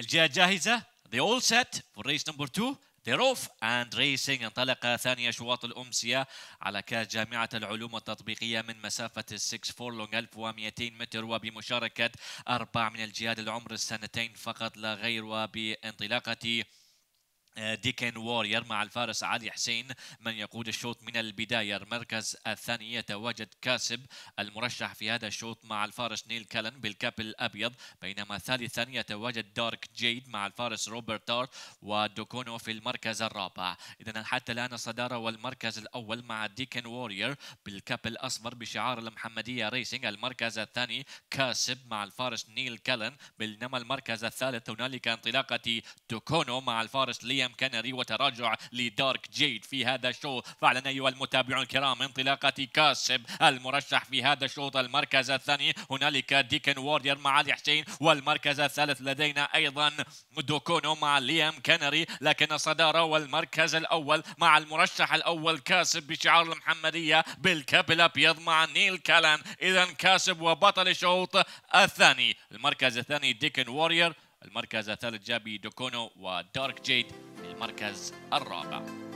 الجهة جاهزة they all set for race number two. They're off and racing. انطلق ثاني أشواط الأمسية على كاس جامعة العلوم التطبيقية من مسافة ال six furlong 1200 متر وبمشاركة أربع من الجياد العمر السنتين فقط لا غير وبانطلاقة. ديكن وورير مع الفارس علي حسين من يقود الشوط من البداية. المركز الثاني يتواجد كاسب المرشح في هذا الشوط مع الفارس نيل كالن بالكاب الأبيض. بينما ثالثا يتواجد دارك جيد مع الفارس روبرت تارت ودوكونو في المركز الرابع. إذا حتى الآن الصدارة والمركز الأول مع ديكن وورير بالكاب الأصفر بشعار المحمدية Racing المركز الثاني كاسب مع الفارس نيل كالن بينما المركز الثالث هنالك انطلاقة دوكونو مع الفارس ليام كنري وتراجع لدارك جيد في هذا الشوط. فعلا أيها المتابعون الكرام انطلاقة كاسب المرشح في هذا الشوط المركز الثاني. هنالك ديكن وورير مع علي حسين والمركز الثالث لدينا أيضا دوكونو مع ليام كنري لكن الصدارة والمركز الأول مع المرشح الأول كاسب بشعار المحمدية بالكاب الأبيض مع نيل كالان. إذا كاسب وبطل الشوط الثاني. المركز الثاني ديكن وورير المركز الثالث جابي دوكونو ودارك جيد. المركز الرابع.